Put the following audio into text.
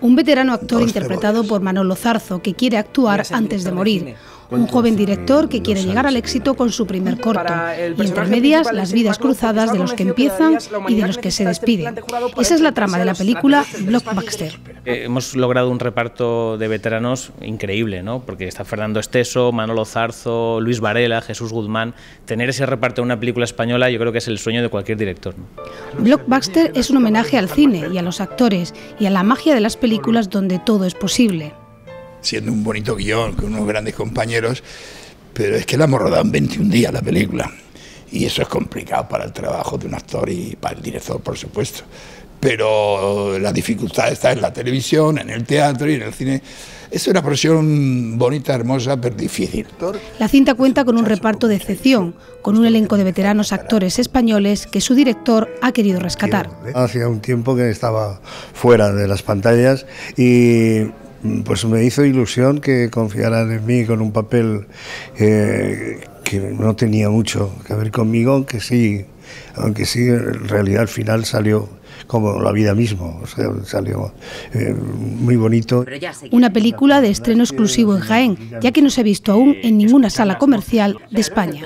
Un veterano actor interpretado por Manolo Zarzo que quiere actuar antes de morir un joven director que quiere llegar al éxito con su primer corto, y entre medias las vidas cruzadas de los que empiezan y de los que se despiden. Esa es la trama de la película Blockbuster. Eh, hemos logrado un reparto de veteranos increíble, ¿no? porque está Fernando Esteso, Manolo Zarzo, Luis Varela, Jesús Guzmán. Tener ese reparto en una película española yo creo que es el sueño de cualquier director. Blockbuster es un homenaje al cine y a los actores y a la magia de las películas donde todo es posible siendo un bonito guion con unos grandes compañeros, pero es que la hemos rodado en 21 días la película. Y eso es complicado para el trabajo de un actor y para el director, por supuesto. Pero la dificultad está en la televisión, en el teatro y en el cine. Es una profesión bonita, hermosa, pero difícil. La cinta cuenta con un reparto de excepción, con un elenco de veteranos actores españoles que su director ha querido rescatar. Hacía un tiempo que estaba fuera de las pantallas y pues me hizo ilusión que confiaran en mí con un papel eh, que no tenía mucho que ver conmigo, aunque sí, aunque sí, en realidad al final salió como la vida mismo, o sea, salió eh, muy bonito. Una película de estreno exclusivo en Jaén, ya que no se ha visto aún en ninguna sala comercial de España.